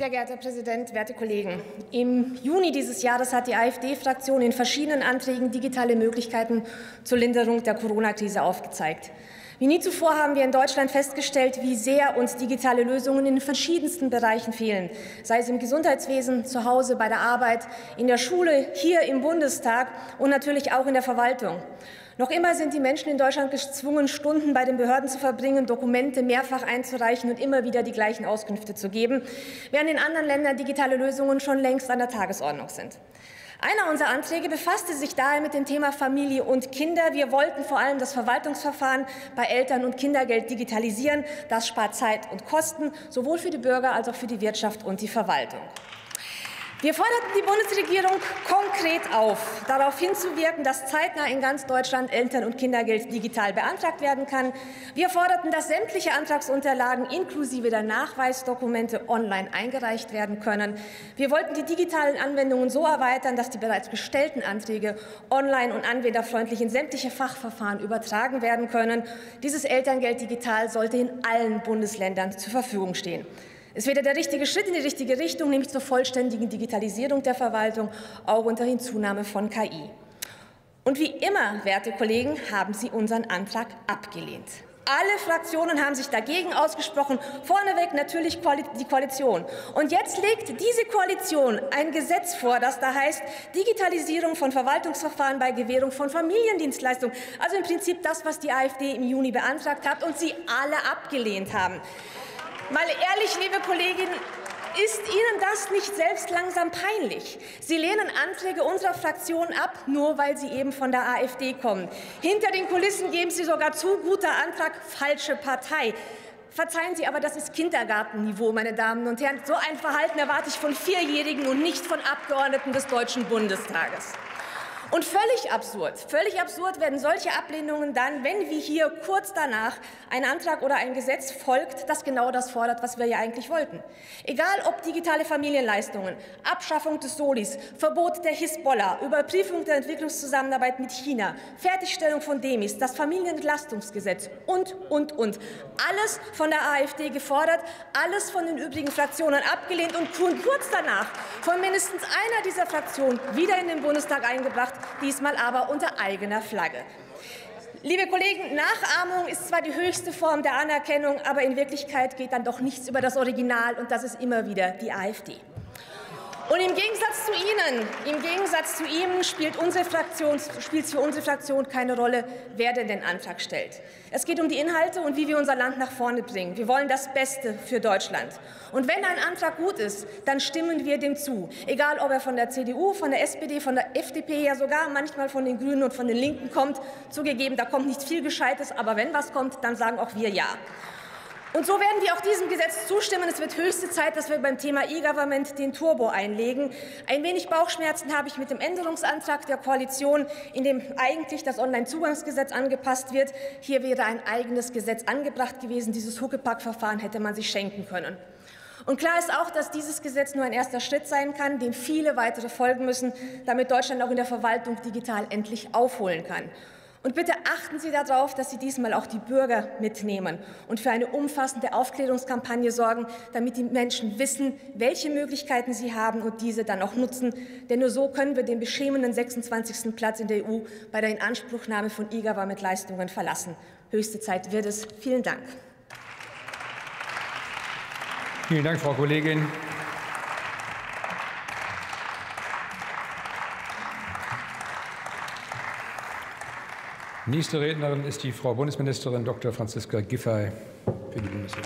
Sehr geehrter Herr Präsident, werte Kollegen! Im Juni dieses Jahres hat die AfD-Fraktion in verschiedenen Anträgen digitale Möglichkeiten zur Linderung der Corona-Krise aufgezeigt. Wie nie zuvor haben wir in Deutschland festgestellt, wie sehr uns digitale Lösungen in verschiedensten Bereichen fehlen, sei es im Gesundheitswesen, zu Hause, bei der Arbeit, in der Schule, hier im Bundestag und natürlich auch in der Verwaltung. Noch immer sind die Menschen in Deutschland gezwungen, Stunden bei den Behörden zu verbringen, Dokumente mehrfach einzureichen und immer wieder die gleichen Auskünfte zu geben, während in anderen Ländern digitale Lösungen schon längst an der Tagesordnung sind. Einer unserer Anträge befasste sich daher mit dem Thema Familie und Kinder. Wir wollten vor allem das Verwaltungsverfahren bei Eltern- und Kindergeld digitalisieren. Das spart Zeit und Kosten, sowohl für die Bürger als auch für die Wirtschaft und die Verwaltung. Wir forderten die Bundesregierung konkret auf, darauf hinzuwirken, dass zeitnah in ganz Deutschland Eltern- und Kindergeld digital beantragt werden kann. Wir forderten, dass sämtliche Antragsunterlagen inklusive der Nachweisdokumente online eingereicht werden können. Wir wollten die digitalen Anwendungen so erweitern, dass die bereits gestellten Anträge online und anwenderfreundlich in sämtliche Fachverfahren übertragen werden können. Dieses Elterngeld digital sollte in allen Bundesländern zur Verfügung stehen. Es wäre der richtige Schritt in die richtige Richtung, nämlich zur vollständigen Digitalisierung der Verwaltung, auch unter Hinzunahme von KI. Und wie immer, werte Kollegen, haben Sie unseren Antrag abgelehnt. Alle Fraktionen haben sich dagegen ausgesprochen, vorneweg natürlich die Koalition. Und jetzt legt diese Koalition ein Gesetz vor, das da heißt Digitalisierung von Verwaltungsverfahren bei Gewährung von Familiendienstleistungen. Also im Prinzip das, was die AfD im Juni beantragt hat und Sie alle abgelehnt haben. Mal ehrlich, liebe Kolleginnen, ist Ihnen das nicht selbst langsam peinlich? Sie lehnen Anträge unserer Fraktion ab, nur weil sie eben von der AfD kommen. Hinter den Kulissen geben Sie sogar zu, guter Antrag, falsche Partei. Verzeihen Sie, aber das ist Kindergartenniveau, meine Damen und Herren. So ein Verhalten erwarte ich von Vierjährigen und nicht von Abgeordneten des Deutschen Bundestages. Und völlig absurd, völlig absurd werden solche Ablehnungen dann, wenn wie hier kurz danach ein Antrag oder ein Gesetz folgt, das genau das fordert, was wir ja eigentlich wollten. Egal ob digitale Familienleistungen, Abschaffung des Solis, Verbot der Hisbollah, Überprüfung der Entwicklungszusammenarbeit mit China, Fertigstellung von Demis, das Familienentlastungsgesetz und, und, und. Alles von der AfD gefordert, alles von den übrigen Fraktionen abgelehnt und kurz danach von mindestens einer dieser Fraktionen wieder in den Bundestag eingebracht diesmal aber unter eigener Flagge. Liebe Kollegen, Nachahmung ist zwar die höchste Form der Anerkennung, aber in Wirklichkeit geht dann doch nichts über das Original, und das ist immer wieder die AfD. Und im Gegensatz zu Ihnen, im Gegensatz zu Ihnen spielt, unsere Fraktion, spielt es für unsere Fraktion keine Rolle, wer denn den Antrag stellt. Es geht um die Inhalte und wie wir unser Land nach vorne bringen. Wir wollen das Beste für Deutschland. Und wenn ein Antrag gut ist, dann stimmen wir dem zu. Egal, ob er von der CDU, von der SPD, von der FDP, ja sogar manchmal von den Grünen und von den Linken kommt. Zugegeben, da kommt nicht viel Gescheites, aber wenn was kommt, dann sagen auch wir Ja. Und so werden wir auch diesem Gesetz zustimmen. Es wird höchste Zeit, dass wir beim Thema E-Government den Turbo einlegen. Ein wenig Bauchschmerzen habe ich mit dem Änderungsantrag der Koalition, in dem eigentlich das Onlinezugangsgesetz angepasst wird. Hier wäre ein eigenes Gesetz angebracht gewesen. Dieses Huckepack-Verfahren hätte man sich schenken können. Und klar ist auch, dass dieses Gesetz nur ein erster Schritt sein kann, dem viele weitere folgen müssen, damit Deutschland auch in der Verwaltung digital endlich aufholen kann. Und bitte achten Sie darauf, dass Sie diesmal auch die Bürger mitnehmen und für eine umfassende Aufklärungskampagne sorgen, damit die Menschen wissen, welche Möglichkeiten sie haben und diese dann auch nutzen. Denn nur so können wir den beschämenden 26. Platz in der EU bei der Inanspruchnahme von E-Government-Leistungen verlassen. Höchste Zeit wird es. Vielen Dank. Vielen Dank, Frau Kollegin. Nächste Rednerin ist die Frau Bundesministerin Dr. Franziska Giffey für die Bundeswehr.